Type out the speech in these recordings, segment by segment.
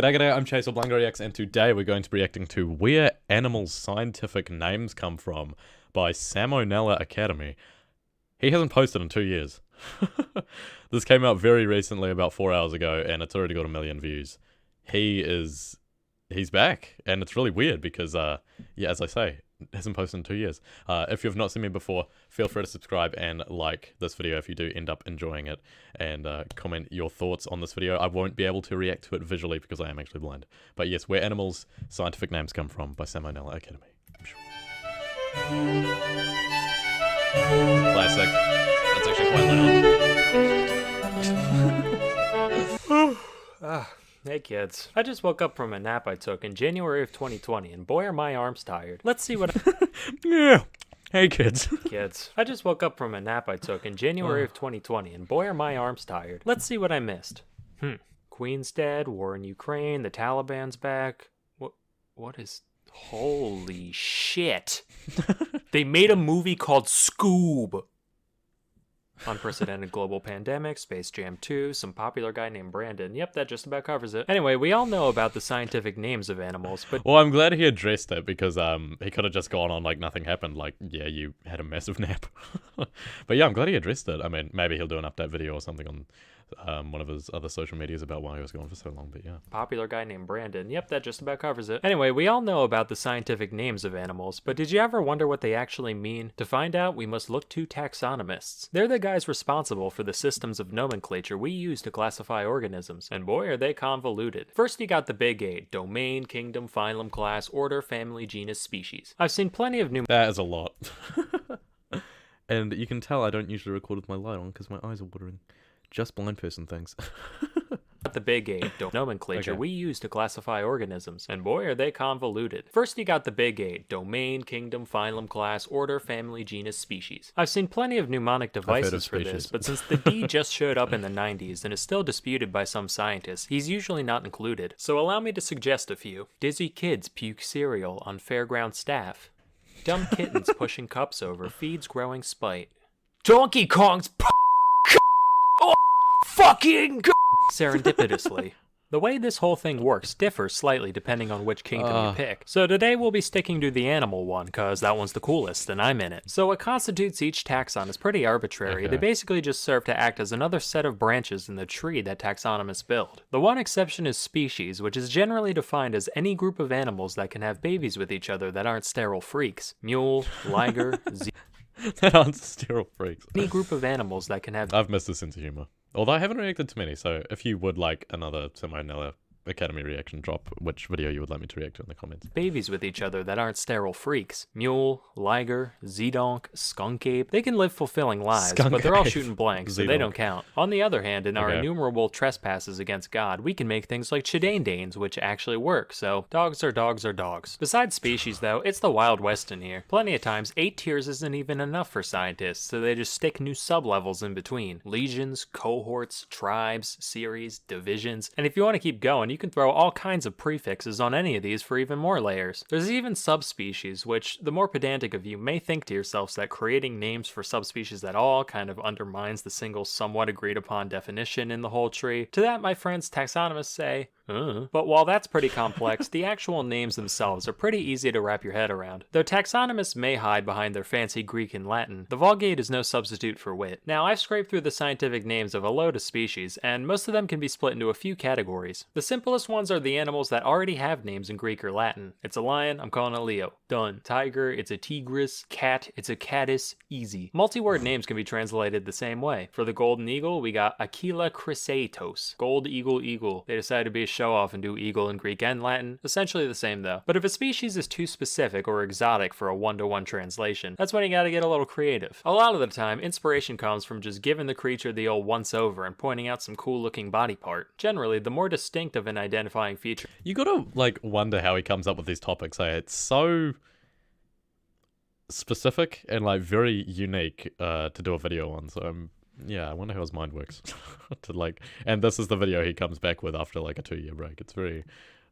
G'day, g'day, I'm Chayse or and today we're going to be reacting to Where Animals' Scientific Names Come From by Sam O'Nella Academy. He hasn't posted in two years. this came out very recently, about four hours ago, and it's already got a million views. He is. He's back, and it's really weird because, uh, yeah, as I say, hasn't posted in two years. Uh, if you've not seen me before, feel free to subscribe and like this video if you do end up enjoying it, and uh, comment your thoughts on this video. I won't be able to react to it visually because I am actually blind. But yes, Where Animals' Scientific Names Come From by Sam O'Nella Academy. Classic. That's actually quite loud. Ah, hey kids. I just woke up from a nap I took in January of 2020, and boy are my arms tired. Let's see what I- yeah. Hey, kids. kids. I just woke up from a nap I took in January of 2020, and boy are my arms tired. Let's see what I missed. Hmm. Queen's dead, war in Ukraine, the Taliban's back. What what is Holy shit. they made a movie called Scoob. Unprecedented global pandemic, Space Jam 2, some popular guy named Brandon. Yep, that just about covers it. Anyway, we all know about the scientific names of animals, but Well, I'm glad he addressed it because um he could have just gone on like nothing happened, like yeah, you had a massive nap. but yeah, I'm glad he addressed it. I mean, maybe he'll do an update video or something on um, one of his other social medias about why he was gone for so long, but yeah. Popular guy named Brandon. Yep, that just about covers it. Anyway, we all know about the scientific names of animals, but did you ever wonder what they actually mean? To find out, we must look to taxonomists. They're the guys responsible for the systems of nomenclature we use to classify organisms, and boy are they convoluted. First you got the big eight, domain, kingdom, phylum, class, order, family, genus, species. I've seen plenty of new- That is a lot. and you can tell I don't usually record with my light on because my eyes are watering just blind person things. the big eight nomenclature okay. we use to classify organisms, and boy are they convoluted. First you got the big eight, domain, kingdom, phylum, class, order, family, genus, species. I've seen plenty of mnemonic devices for this, but since the D just showed up in the 90s and is still disputed by some scientists, he's usually not included. So allow me to suggest a few. Dizzy kids puke cereal on fairground staff. Dumb kittens pushing cups over feeds growing spite. Donkey Kong's fucking go! serendipitously. The way this whole thing works differs slightly depending on which kingdom uh. you pick. So today we'll be sticking to the animal one, cause that one's the coolest and I'm in it. So what constitutes each taxon is pretty arbitrary. Okay. They basically just serve to act as another set of branches in the tree that taxonomists build. The one exception is species, which is generally defined as any group of animals that can have babies with each other that aren't sterile freaks. Mule, liger, z- that aren't sterile freaks. Any group of animals that can have. I've missed a sense of humor. Although I haven't reacted to many, so if you would like another Sam O'Nella Academy reaction, drop which video you would like me to react to in the comments. Babies with each other that aren't sterile freaks. Mule, Liger, Zedonk, Skunk Ape. They can live fulfilling lives, Skunk but they're all shooting blanks, so they don't count. On the other hand, in our okay. innumerable trespasses against God, we can make things like Chidandanes, which actually work, so dogs are dogs are dogs. Besides species, though, it's the Wild West in here. Plenty of times, eight tiers isn't even enough for scientists, so they just stick new sublevels in between. Legions, cohorts, tribes, series, divisions, and if you want to keep going, you can throw all kinds of prefixes on any of these for even more layers. There's even subspecies, which the more pedantic of you may think to yourselves that creating names for subspecies at all kind of undermines the single somewhat agreed upon definition in the whole tree. To that, my friends taxonomists say, uh. But while that's pretty complex, the actual names themselves are pretty easy to wrap your head around. Though taxonomists may hide behind their fancy Greek and Latin, the Vulgate is no substitute for wit. Now, I've scraped through the scientific names of a load of species, and most of them can be split into a few categories. The simplest ones are the animals that already have names in Greek or Latin. It's a lion, I'm calling it Leo. Done. Tiger, it's a tigris. Cat, it's a catus. Easy. Multi-word names can be translated the same way. For the golden eagle, we got Aquila chrysaetos. Gold eagle eagle. They decided to be a show off and do eagle in Greek and Latin. Essentially the same though. But if a species is too specific or exotic for a one-to-one translation, that's when you gotta get a little creative. A lot of the time, inspiration comes from just giving the creature the old once over and pointing out some cool looking body part. Generally, the more distinctive an identifying feature. You gotta like wonder how he comes up with these topics. Eh? It's so specific and like very unique uh, to do a video on. So I'm yeah, I wonder how his mind works. to like, and this is the video he comes back with after like a two year break. It's very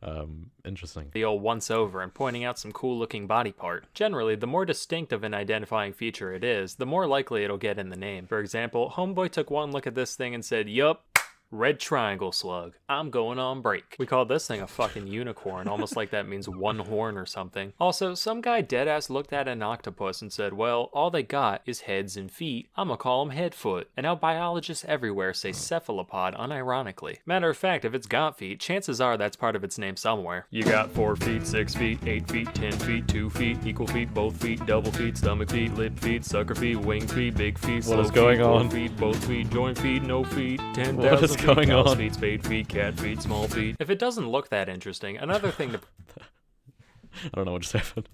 um, interesting. The old once over and pointing out some cool looking body part. Generally, the more distinct of an identifying feature it is, the more likely it'll get in the name. For example, Homeboy took one look at this thing and said, Yup, Red triangle slug. I'm going on break. We call this thing a fucking unicorn, almost like that means one horn or something. Also, some guy deadass looked at an octopus and said, well, all they got is heads and feet. I'ma call them headfoot. And now biologists everywhere say cephalopod unironically. Matter of fact, if it's got feet, chances are that's part of its name somewhere. You got 4 feet, 6 feet, 8 feet, 10 feet, 2 feet, equal feet, both feet, double feet, stomach feet, lip feet, sucker feet, wing feet, big feet, what is going feet, on? feet, both feet, joint feet, no feet, 10,000 feet, going on? feet, spade feet, cat feet, small feet. If it doesn't look that interesting, another thing to... I don't know what just happened.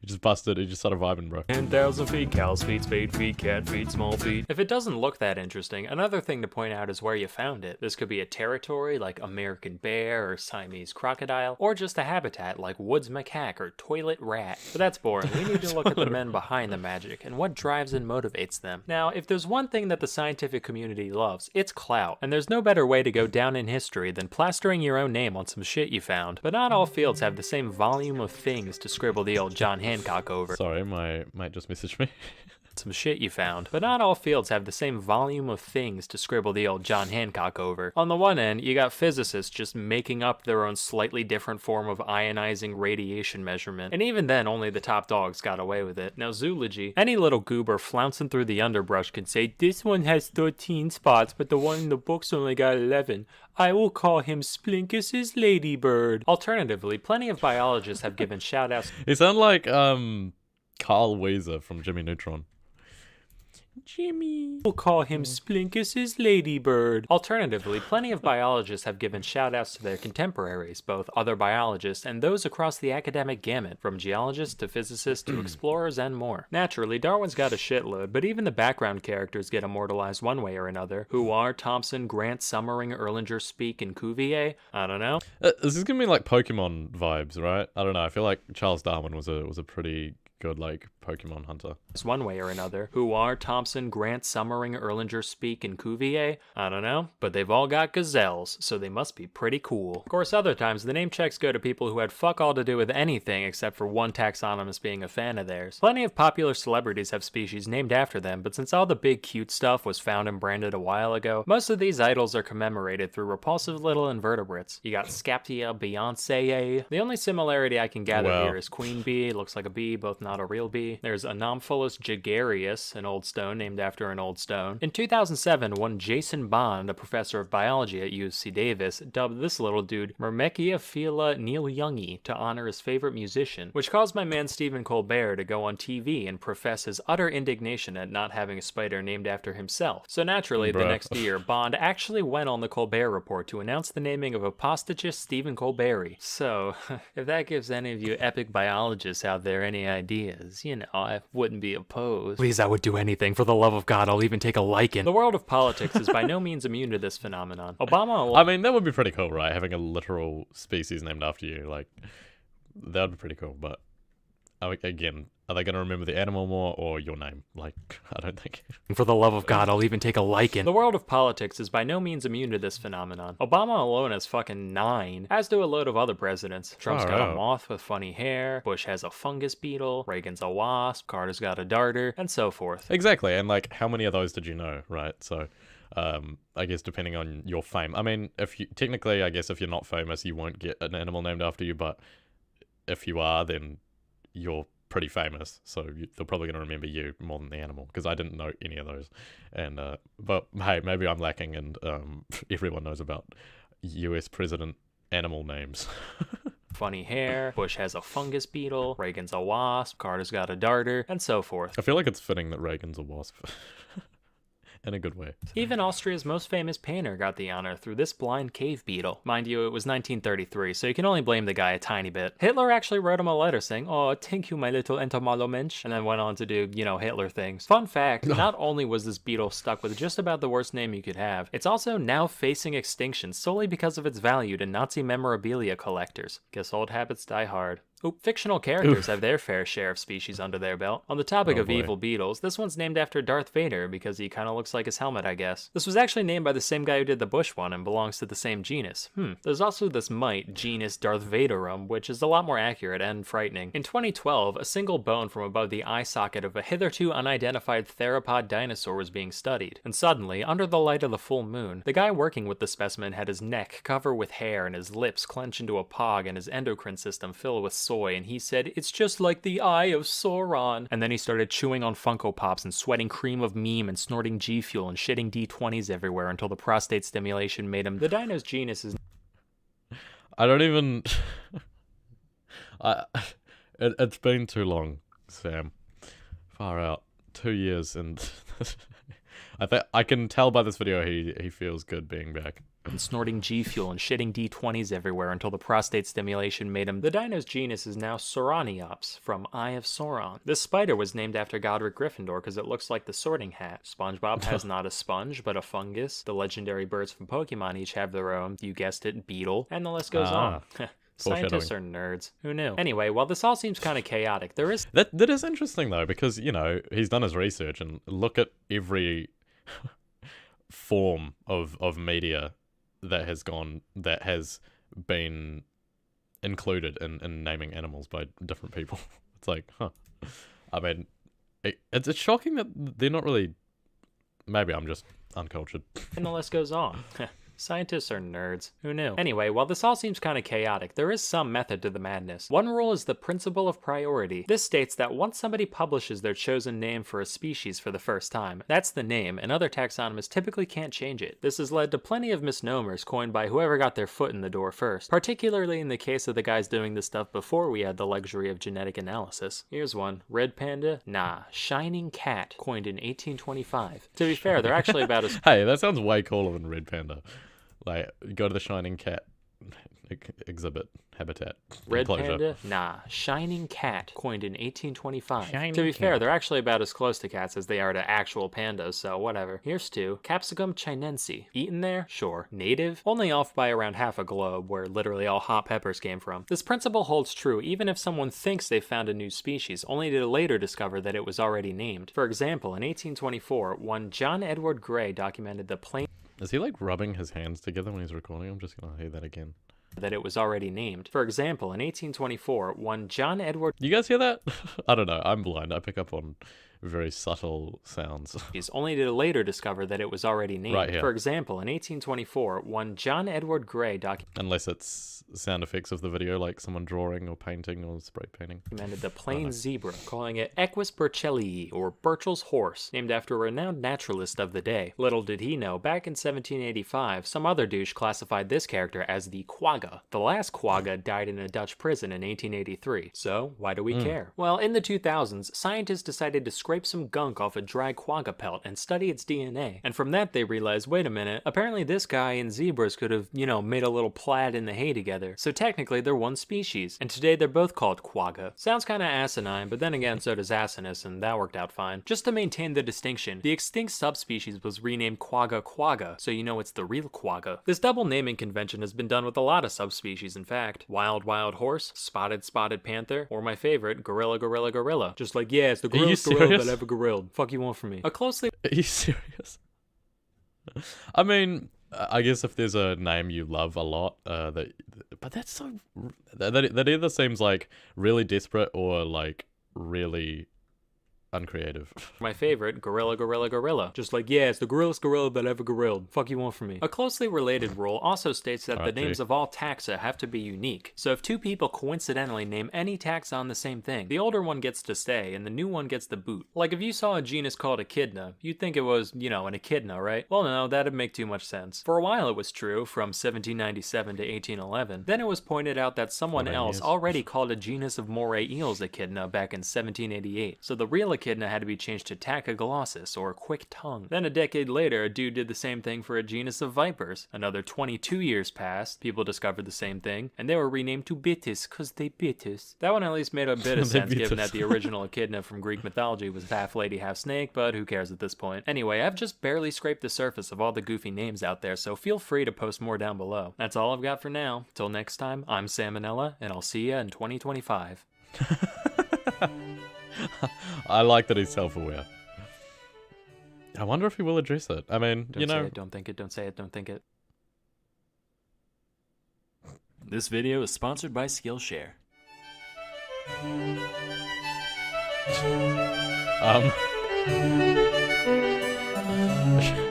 He just busted. He just started vibing, bro. 10,000 feet, cow's feet, spade feet, cat feet, small feet. If it doesn't look that interesting, another thing to point out is where you found it. This could be a territory like American bear or Siamese crocodile, or just a habitat like woods macaque or toilet rat. But that's boring. We need to look at the men behind the magic and what drives and motivates them. Now, if there's one thing that the scientific community loves, it's clout. And there's no better way to go down in history than plastering your own name on some shit you found. But not all fields have the same volume of things to scribble the old John Hancock over. Sorry, my mate just messaged me. some shit you found. But not all fields have the same volume of things to scribble the old John Hancock over. On the one end, you got physicists just making up their own slightly different form of ionizing radiation measurement. And even then, only the top dogs got away with it. Now, zoology, any little goober flouncing through the underbrush can say, this one has 13 spots, but the one in the book's only got 11. I will call him Splinkus's ladybird. Alternatively, plenty of biologists have given shoutouts. He sound like um Carl Wheezer from Jimmy Neutron. Jimmy. We'll call him Splinkus's ladybird. Alternatively, plenty of biologists have given shout-outs to their contemporaries, both other biologists and those across the academic gamut, from geologists to physicists to explorers and more. Naturally, Darwin's got a shitload, but even the background characters get immortalized one way or another. Who are Thomson, Grant, Soemmerring, Erlanger, Speke, and Cuvier? I don't know. Uh, this is gonna be like Pokemon vibes, right? I don't know. I feel like Charles Darwin was a was a pretty good like Pokemon hunter. It's one way or another. Who are Thomson, Grant, Soemmerring, Erlanger, Speke, and Cuvier? I don't know, but they've all got gazelles, so they must be pretty cool. Of course, other times the name checks go to people who had fuck all to do with anything except for one taxonomist being a fan of theirs. Plenty of popular celebrities have species named after them, but since all the big cute stuff was found and branded a while ago, most of these idols are commemorated through repulsive little invertebrates. You got Scaptia, Beyonce. The only similarity I can gather well. here is queen bee, looks like a bee, both not a real bee. There's Anomphalus jaggerius, an old stone named after an old stone. In 2007, one Jason Bond, a professor of biology at UC Davis, dubbed this little dude Myrmecia Neil Youngie to honor his favorite musician, which caused my man Stephen Colbert to go on TV and profess his utter indignation at not having a spider named after himself. So naturally, Bruh. the next year, Bond actually went on the Colbert Report to announce the naming of Aptostichus Stephen Colbert. So, if that gives any of you epic biologists out there any ideas, you know, I wouldn't be opposed. Please, I would do anything. For the love of God, I'll even take a lichen. The world of politics is by no means immune to this phenomenon. Obama. I mean, that would be pretty cool, right? Having a literal species named after you, like that would be pretty cool. But again, are they going to remember the animal more or your name? Like, I don't think. For the love of God, I'll even take a lichen. The world of politics is by no means immune to this phenomenon. Obama alone has fucking nine, as do a load of other presidents. Trump's oh, got a moth with funny hair, Bush has a fungus beetle, Reagan's a wasp, Carter's got a darter, and so forth. Exactly, and like, how many of those did you know, right? So, um, I guess depending on your fame. I mean, if you technically, I guess if you're not famous, you won't get an animal named after you, but if you are, then you're pretty famous, so you, they're probably going to remember you more than the animal because I didn't know any of those. And uh, but hey, maybe I'm lacking, and um, everyone knows about U.S. president animal names. Funny hair, Bush has a fungus beetle, Reagan's a wasp, Carter's got a darter, and so forth. I feel like it's fitting that Reagan's a wasp. in a good way. Even Austria's most famous painter got the honor through this blind cave beetle. Mind you, it was 1933, so you can only blame the guy a tiny bit. Hitler actually wrote him a letter saying, Oh, thank you, my little entomolomensch, and then went on to do, you know, Hitler things. Fun fact, not only was this beetle stuck with just about the worst name you could have, it's also now facing extinction solely because of its value to Nazi memorabilia collectors. Guess old habits die hard. Oh, fictional characters Oof. have their fair share of species under their belt. On the topic oh, of boy. evil beetles, this one's named after Darth Vader because he kind of looks like his helmet, I guess. This was actually named by the same guy who did the Bush one and belongs to the same genus. Hmm. There's also this mite, genus Darth Vaderum, which is a lot more accurate and frightening. In 2012, a single bone from above the eye socket of a hitherto unidentified theropod dinosaur was being studied. And suddenly, under the light of the full moon, the guy working with the specimen had his neck covered with hair and his lips clenched into a pog and his endocrine system filled with soy, and he said, It's just like the eye of Sauron. And then he started chewing on Funko Pops and sweating cream of meme and snorting G Fuel and shitting D20s everywhere until the prostate stimulation made him. The dino's genus is. I don't even. I. It, it's been too long, Sam. Far out. Two years and. I think I can tell by this video he he feels good being back. And snorting G Fuel and shitting D20s everywhere until the prostate stimulation made him. The dino's genus is now Sauroniops from Eye of Sauron. This spider was named after Godric Gryffindor because it looks like the sorting hat. SpongeBob has not a sponge, but a fungus. The legendary birds from Pokemon each have their own, you guessed it, beetle, and the list goes ah. on. Scientists are nerds. Who knew? Anyway, while this all seems kind of chaotic, there is that that is interesting though because you know he's done his research and look at every form of of media that has gone that has been included in, in naming animals by different people. It's like, huh. I mean, it, it's, it's shocking that they're not really. Maybe I'm just uncultured. And the list goes on. Scientists are nerds. Who knew? Anyway, while this all seems kind of chaotic, there is some method to the madness. One rule is the principle of priority. This states that once somebody publishes their chosen name for a species for the first time, that's the name, and other taxonomists typically can't change it. This has led to plenty of misnomers coined by whoever got their foot in the door first, particularly in the case of the guys doing this stuff before we had the luxury of genetic analysis. Here's one. Red panda? Nah. Shining cat, coined in 1825. To be fair, they're actually about as- Hey, that sounds way cooler than red panda. Like, go to the Shining Cat exhibit habitat. Red enclosure. panda? Nah. Shining cat, coined in 1825. Shining to be cat. fair, they're actually about as close to cats as they are to actual pandas, so whatever. Here's two. Capsicum chinense. Eaten there? Sure. Native? Only off by around half a globe, where literally all hot peppers came from. This principle holds true even if someone thinks they found a new species, only to later discover that it was already named. For example, in 1824, one John Edward Gray documented the plain is he like rubbing his hands together when he's recording? I'm just gonna hear that again. That it was already named. For example, in 1824, one John Edward. You guys hear that? I don't know. I'm blind. I pick up on very subtle sounds. He's only to later discover that it was already named. Right here. For example, in 1824, one John Edward Gray documented. Unless it's sound effects of the video, like someone drawing or painting or spray painting. The plain zebra, calling it Equus burchellii, or Burchell's horse, named after a renowned naturalist of the day. Little did he know, back in 1785, some other douche classified this character as the quagga. The last quagga died in a Dutch prison in 1883. So, why do we mm. care? Well, in the 2000s, scientists decided to scrape scrape some gunk off a dry quagga pelt and study its DNA. And from that, they realized wait a minute, apparently this guy and zebras could have, you know, made a little plaid in the hay together. So technically, they're one species. And today, they're both called quagga. Sounds kinda asinine, but then again, so does asinus, and that worked out fine. Just to maintain the distinction, the extinct subspecies was renamed quagga quagga, so you know it's the real quagga. This double naming convention has been done with a lot of subspecies, in fact. Wild wild horse, spotted spotted panther, or my favorite, gorilla gorilla gorilla. Just like, yeah, it's the gorilla gorilla that ever grilled. Fuck you want from me? A closely. Are you serious? I mean, I guess if there's a name you love a lot, uh, that, but that's so that that either seems like really desperate or like really uncreative. My favorite, Gorilla Gorilla Gorilla. Just like, yeah, it's the gorillest gorilla that ever gorilled. Fuck you want from me. A closely related rule also states that the names of all taxa have to be unique. So if two people coincidentally name any taxa on the same thing, the older one gets to stay and the new one gets the boot. Like if you saw a genus called Echidna, you'd think it was, you know, an echidna, right? Well, no, that'd make too much sense. For a while it was true, from 1797 to 1811. Then it was pointed out that someone else already called a genus of moray eels Echidna back in 1788. So the real echidna had to be changed to Tachyglossus, or quick tongue. Then a decade later, a dude did the same thing for a genus of vipers. Another 22 years passed, people discovered the same thing, and they were renamed to Bitis, cause they bit us. That one at least made a bit of sense, given that the original echidna from Greek mythology was half lady, half snake, but who cares at this point. Anyway, I've just barely scraped the surface of all the goofy names out there, so feel free to post more down below. That's all I've got for now. Till next time, I'm Sam O'Nella, and I'll see you in 2025. I like that he's self-aware. I wonder if he will address it. I mean, don't you know, it, don't think it, don't say it, don't think it. This video is sponsored by Skillshare. Um.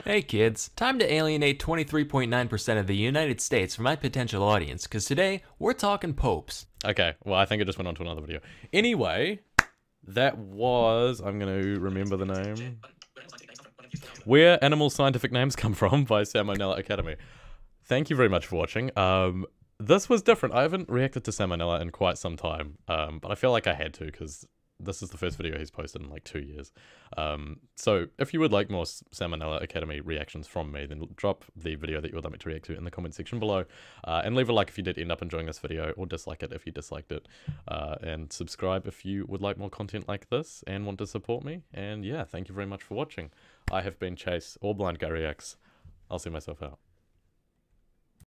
hey kids, time to alienate 23.9% of the United States from my potential audience, because today we're talking popes. Okay, well, I think it just went on to another video. Anyway, that was. I'm going to remember the name. Where Animal Scientific Names Come From by Sam O'Nella Academy. Thank you very much for watching. Um, this was different. I haven't reacted to Sam O'Nella in quite some time, um, but I feel like I had to because this is the first video he's posted in like two years. Um, so if you would like more Sam O'Nella Academy reactions from me, then drop the video that you would like me to react to in the comment section below. Uh, and leave a like if you did end up enjoying this video, or dislike it if you disliked it. Uh, and subscribe if you would like more content like this and want to support me. And yeah, thank you very much for watching. I have been Chayse, or Blind Guy Reacts. I'll see myself out.